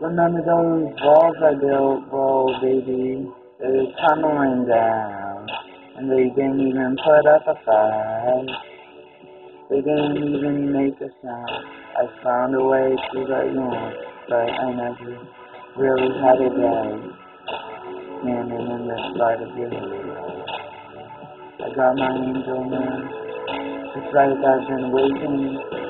Remember those walls I built, bro, baby? They were tumbling down, and they didn't even put up a fight. They didn't even make a sound. I found a way to let you in, but I never really had a day. Standing in the light of your. I got my angel now. It's like I've been waiting